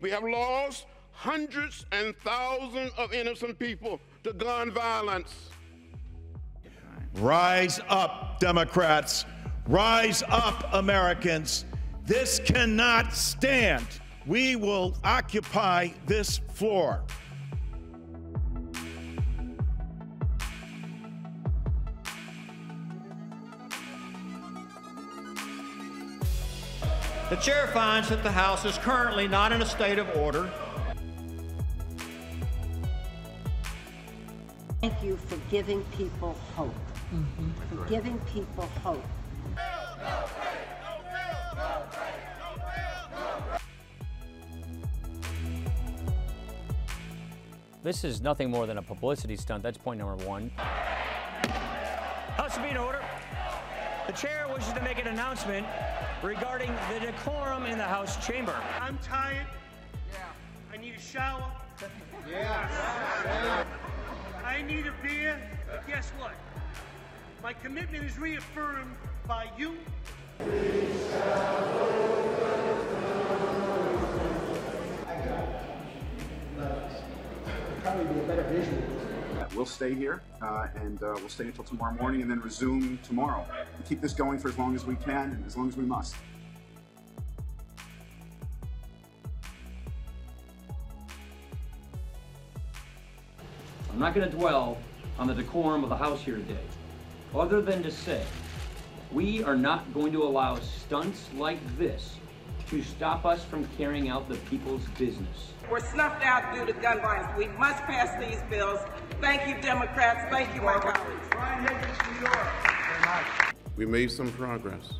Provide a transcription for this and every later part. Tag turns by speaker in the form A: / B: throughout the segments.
A: We have lost hundreds and thousands of innocent people to gun violence.
B: Rise up, Democrats. Rise up, Americans. This cannot stand. We will occupy this floor.
C: The chair finds that the House is currently not in a state of order.
D: Thank you for giving people hope. Mm-hmm. For giving people hope.
E: This is nothing more than a publicity stunt. That's point number one.
C: House to be in order. The chair wishes to make an announcement regarding the decorum in the House chamber.
F: I'm tired. Yeah. I need a shower. Yeah. I need a beer. But guess what? My commitment is reaffirmed by you.
G: We'll stay here uh, and uh, we'll stay until tomorrow morning and then resume tomorrow. And keep this going for as long as we can and as long as we must.
H: I'm not going to dwell on the decorum of the House here today, other than to say we are not going to allow stunts like this to stop us from carrying out the people's business.
I: We're snuffed out due to gun violence. We must pass these bills. Thank you, Democrats. Thank you, my colleagues.
A: We made some progress.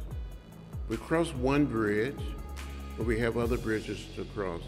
A: We crossed one bridge, but we have other bridges to cross.